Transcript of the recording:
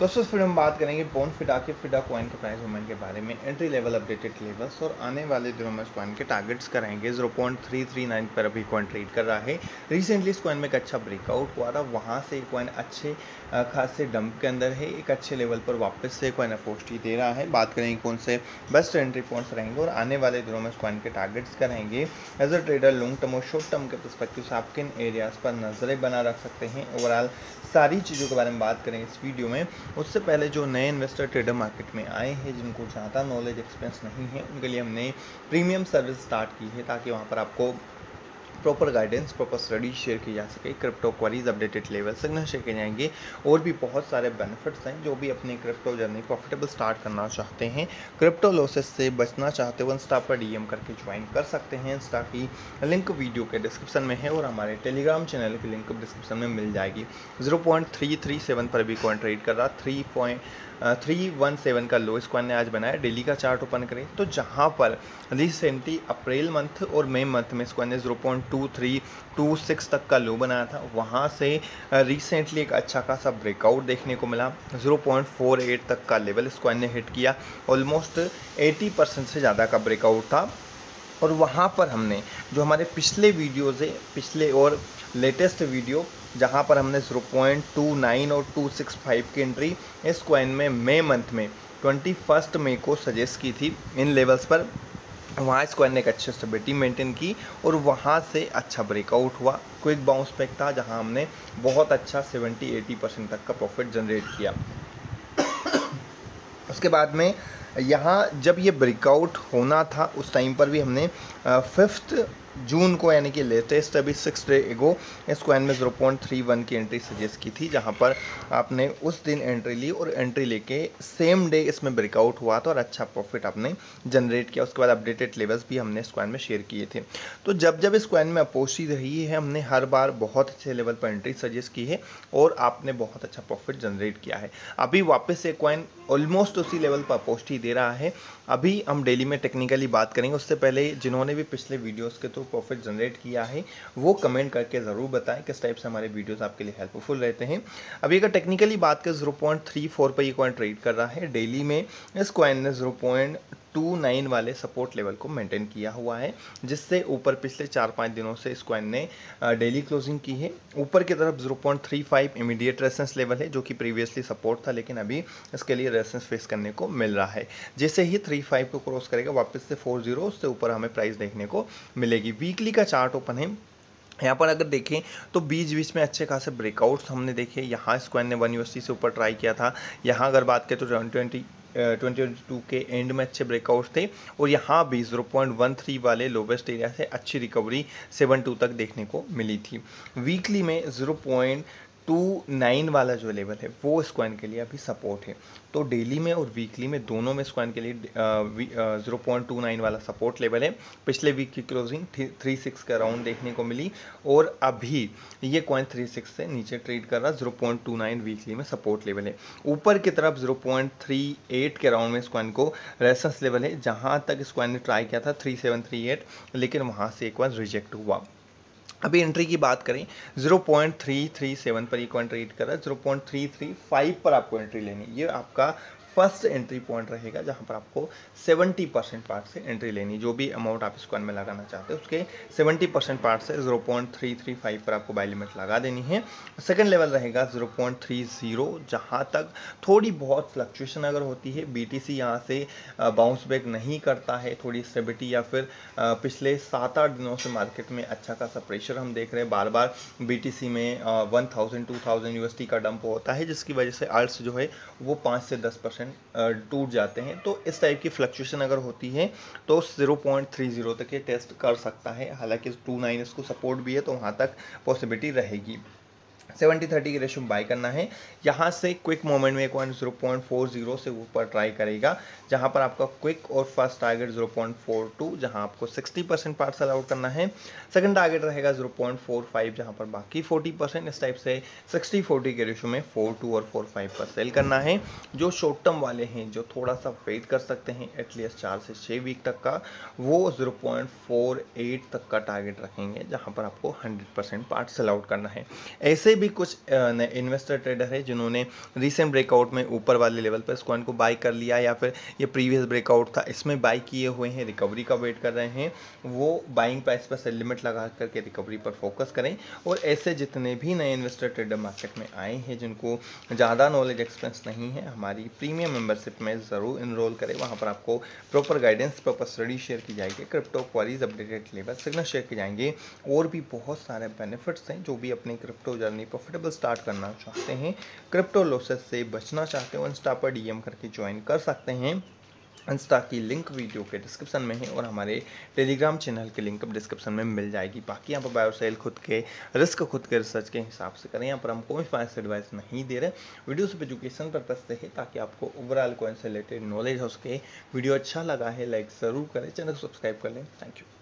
दोस्तों फिर हम बात करेंगे बोन फिडा के फिडा कॉइन के प्राइस मूवमेंट के बारे में एंट्री लेवल अपडेटेड लेवल्स और आने वाले दिनों में इस कॉइन के टारगेट्स कराएँगे zero point three three nine पर अभी कॉइन ट्रेड कर रहा है। रिसेंटली इस कॉइन में एक अच्छा ब्रेकआउट हुआ था। वहाँ से कॉइन अच्छे खासे डंप के अंदर है। एक अच्छे लेवल पर वापस से कॉइन अपोस्टी दे रहा है। बात करेंगे कौन से बेस्ट एंट्री पॉइंट्स रहेंगे और आने वाले दिनों में इस कॉइन के टारगेट्स कराएँगे as a trader long term और शॉर्ट टर्म के परस्पेक्टिव से आप किन एरियाज़ पर नज़रें बना रख सकते हैं? ओवरऑल सारी चीज़ों के बारे में बात करेंगे इस वीडियो में। उससे पहले जो नए इन्वेस्टर ट्रेडर मार्केट में आए हैं, जिनको ज़्यादा नॉलेज एक्सपीरियंस नहीं है, उनके लिए हमने प्रीमियम सर्विस स्टार्ट की है, ताकि वहाँ पर आपको proper guidance proper study share की जा सके crypto queries updated level signal share किए जाएँगे। और भी बहुत सारे बेनिफिट्स हैं जो भी अपनी क्रिप्टो जर्नी प्रॉफिटेबल स्टार्ट करना चाहते हैं। क्रिप्टो लॉसेस से बचना चाहते हो इंस्टा पर डीएम करके ज्वाइन कर सकते हैं। इंस्टा की लिंक वीडियो के डिस्क्रिप्शन में है और हमारे टेलीग्राम चैनल की लिंक डिस्क्रिप्शन में मिल जाएगी। Zero point three three seven पर भी कॉइन ट्रेड कर रहा three point three one seven का लो स्क्वायर ने आज बनाया डेली का चार्ट ओपन करें। तो जहाँ पर रिसेंटली अप्रैल मंथ और मई मंथ में स्क्वायर ने zero point two three two six तक का लो बनाया था। वहाँ से रिसेंटली एक अच्छा खासा ब्रेकआउट देखने को मिला। ज़ीरो पॉइंट फोर एट तक का लेवल स्क्वायर ने हिट किया। ऑलमोस्ट एटी परसेंट से ज़्यादा का ब्रेकआउट था। और वहाँ पर हमने जो हमारे पिछले वीडियोज़ है, पिछले और लेटेस्ट वीडियो जहाँ पर हमने ज़ीरो पॉइंट टू नाइन और टू सिक्स फाइव की एंट्री इस कॉइन में मई मंथ में ट्वेंटी फ़र्स्ट मई को सजेस्ट की थी इन लेवल्स पर। वहाँ इस कॉइन ने एक अच्छी स्टेबिलिटी मेंटेन की और वहाँ से अच्छा ब्रेकआउट हुआ। क्विक बाउंस पैक था जहाँ हमने बहुत अच्छा सेवेंटी एटी परसेंट तक का प्रॉफिट जनरेट किया। उसके बाद में यहाँ जब ये ब्रेकआउट होना था, उस टाइम पर भी हमने फिफ्थ जून को, यानी कि लेटेस्ट अभी सिक्स डे एगो इस कॉइन में ज़ीरो पॉइंट थ्री वन की एंट्री सजेस्ट की थी, जहाँ पर आपने उस दिन एंट्री ली और एंट्री लेके सेम डे इसमें ब्रेकआउट हुआ था और अच्छा प्रॉफिट आपने जनरेट किया। उसके बाद अपडेटेड लेवल्स भी हमने इस कॉइन में शेयर किए थे। तो जब जब इस कॉइन में अपोसी रही है, हमने हर बार बहुत अच्छे लेवल पर एंट्री सजेस्ट की है और आपने बहुत अच्छा प्रॉफिट जनरेट किया है। अभी वापस से क्वाइन ऑलमोस्ट उसी लेवल पर अपोस्टी दे रहा है। अभी हम डेली में टेक्निकली बात करेंगे। उससे पहले जिन्होंने भी पिछले वीडियोस के थ्रू प्रॉफिट जनरेट किया है, वो कमेंट करके ज़रूर बताएँ किस टाइप से हमारे वीडियोस आपके लिए हेल्पफुल रहते हैं। अभी अगर टेक्निकली बात करें ज़ीरो पॉइंट थ्री फोर पर ये कॉइन ट्रेड कर रहा है डेली में इस कॉइन ने ज़ीरो पॉइंट टू नाइन वाले सपोर्ट लेवल को मेंटेन किया हुआ है, जिससे ऊपर पिछले चार पाँच दिनों से इस कॉइन ने डेली क्लोजिंग की है। ऊपर की तरफ़ zero point three five immediate resistance level है, जो कि प्रीवियसली सपोर्ट था, लेकिन अभी इसके लिए रेसेंस फेस करने को मिल रहा है। जैसे ही थ्री फाइव को क्रॉस करेगा, वापस से फोर ज़ीरो उससे ऊपर हमें प्राइस देखने को मिलेगी। वीकली का चार्ट ओपन है। यहाँ पर अगर देखें तो बीच बीच में अच्छे खासे ब्रेकआउट्स हमने देखे। यहाँ स्क्वाइन ने वन यूएसटी से ऊपर ट्राई किया था। यहाँ अगर बात करें तो ट्वेंटी ट्वेंटी टू के एंड में अच्छे ब्रेकआउट थे और यहाँ भी ज़ीरो पॉइंट वन थ्री वाले लोवेस्ट एरिया से अच्छी रिकवरी सेवन टू तक देखने को मिली थी। वीकली में ज़ीरो पॉइंट टू नाइन वाला जो लेवल है, वो इस कॉइन के लिए अभी सपोर्ट है। तो डेली में और वीकली में दोनों में इस कॉइन के लिए ज़ीरो पॉइंट टू नाइन वाला सपोर्ट लेवल है। पिछले वीक की क्लोजिंग थ्री सिक्स का राउंड देखने को मिली और अभी ये कॉइन थ्री सिक्स से नीचे ट्रेड कर रहा zero point two nine weekly में सपोर्ट लेवल है। ऊपर की तरफ़ ज़ीरो पॉइंट थ्री एट के राउंड में इस कॉइन को रेसेंस लेवल है, जहाँ तक इस कॉइन ने ट्राई किया था थ्री सेवन थ्री एट लेकिन वहाँ से एक बार रिजेक्ट हुआ। अभी एंट्री की बात करें zero point three three seven पर ये कॉइन ट्रेड कर रहा है zero point three three five पर आपको एंट्री लेनी ये आपका फ़र्स्ट एंट्री पॉइंट रहेगा जहाँ पर आपको 70 परसेंट पार्ट से एंट्री लेनी जो भी अमाउंट आप कॉइन में लगाना चाहते हैं, उसके 70 परसेंट पार्ट से 0.335 पर आपको बाई लिमिट लगा देनी है। सेकंड लेवल रहेगा 0.30 जहाँ तक थोड़ी बहुत फ्लक्चुएशन अगर होती है बी टी यहाँ से बाउंस बैक नहीं करता है। थोड़ी स्टेबिलिटी या फिर पिछले सात आठ दिनों से मार्केट में अच्छा खासा प्रेशर हम देख रहे हैं। बार बार बी में वन थाउज़ेंड टू थाउज़ेंड का डंप होता है, जिसकी वजह से अर्ट्स जो है, वो पाँच से दस परसेंट परसेंट टूट जाते हैं तो इस टाइप की फ्लक्चुएशन अगर होती है तो ज़ीरो पॉइंट थ्री ज़ीरो तक ये टेस्ट कर सकता है। हालाँकि टू नाइन इसको सपोर्ट भी है तो वहाँ तक पॉसिबिलिटी रहेगी। सेवेंटी थर्टी की रेशो बाई करना है। यहाँ से क्विक मोमेंट में एक one zero point four zero से ऊपर ट्राई करेगा, जहाँ पर आपका क्विक और first target zero point four two, जहाँ आपको sixty percent part sell out करना है। सेकंड टारगेट रहेगा ज़ीरो पॉइंट फोर फाइव, जहाँ पर बाकी फोर्टी परसेंट इस टाइप से सिक्सटी फोर्टी के रेशो में फोर टू और फोर फाइव पर सेल करना है। जो शॉर्ट टर्म वाले हैं, जो थोड़ा सा वेट कर सकते हैं एटलीस्ट चार से छः वीक तक का, वो ज़ीरो पॉइंट फोर एट तक का टारगेट रखेंगे, जहाँ पर आपको hundred percent part sell out करना है। ऐसे भी कुछ इन्वेस्टर ट्रेडर है जिन्होंने रिसेंट ब्रेकआउट में ऊपर वाले लेवल पर इस कॉइन को बाई कर लिया या फिर ये प्रीवियस ब्रेकआउट था, इसमें बाई किए हुए हैं रिकवरी का वेट कर रहे हैं। वो बाइंग प्राइस पर सेल लिमिट लगा करके रिकवरी पर फोकस करें और ऐसे जितने भी नए इन्वेस्टर ट्रेडर मार्केट में आए हैं जिनको ज़्यादा नॉलेज एक्सपेंस नहीं है, हमारी प्रीमियम मेंबरशिप में ज़रूर इनरोल करें। वहाँ पर आपको proper guidance proper study share की जाएगी crypto queries updated level signal share की जाएँगे और भी बहुत सारे बेनिफिट्स हैं जो भी अपनी क्रिप्टो जर्नी प्रॉफिटेबल स्टार्ट करना चाहते हैं क्रिप्टो लॉसेस से बचना चाहते हो इंस्टा पर डीएम करके ज्वाइन कर सकते हैं। इंस्टा की लिंक वीडियो के डिस्क्रिप्शन में है और हमारे टेलीग्राम चैनल की लिंक डिस्क्रिप्शन में मिल जाएगी। बाकी यहाँ पर बायोसेल खुद के रिस्क खुद के रिसर्च के हिसाब से करें। यहाँ पर हम कोई फाइनेंस एडवाइस नहीं दे रहे। वीडियो सिर्फ़ एजुकेशन पर्पज से है ताकि आपको ओवरऑल कोइन से रिलेटेड नॉलेज हो सके। वीडियो अच्छा लगा है लाइक ज़रूर करें। चैनल को सब्सक्राइब कर लें। Thank you